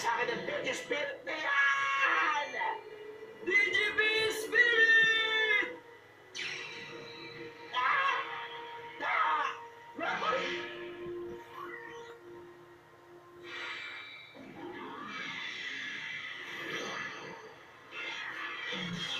sa akin ng Digi Spirit na yan! Spirit! Ah! Ah! Ah! DG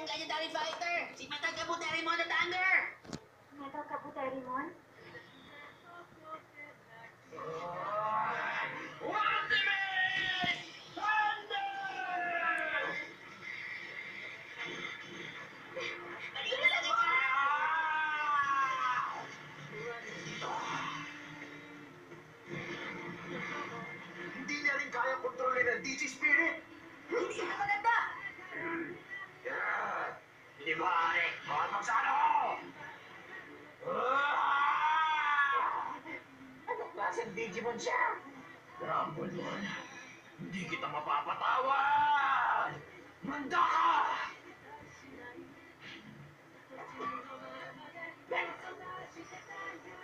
Yang Legendary Fighter, si Metal Kabuteri Mono Thunder! Metal Kabuterimon? Hindi maaari. Bawal magsano! Ah! Anong klaseng Digimon siya? Rumblemon, hindi kita mapapatawan! Manda!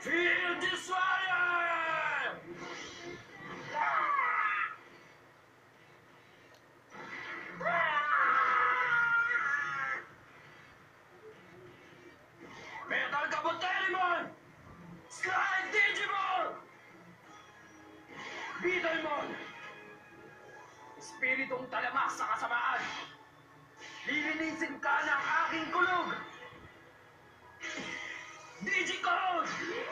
Feel this fire! Espiritong talamak sa kasamaan! Lilinisin ka ng aking kulog! Captured!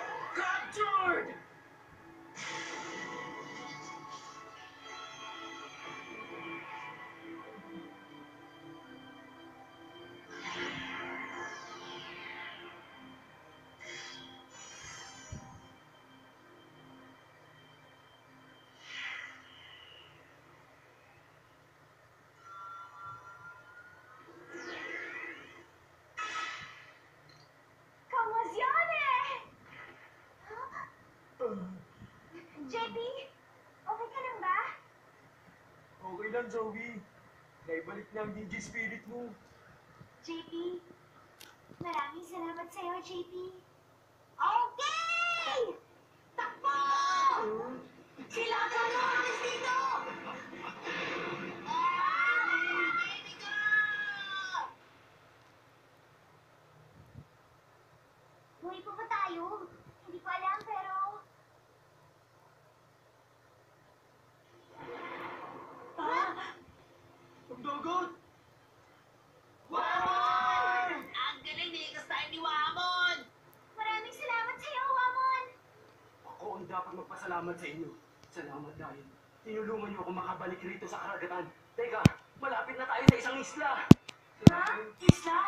Lang, Zoe. Naibalik na ang Digi Spirit mo. JP, maraming salamat sa'yo, JP. Okay! Takbo! Sila ka! Alis dito! Pa ba tayo? Hindi ko alam, pero... magpasalamat sa inyo. Salamat dahil tinulungan niyo ako makabalik rito sa karagatan. Teka, malapit na tayo sa isang isla. Ha? Isla?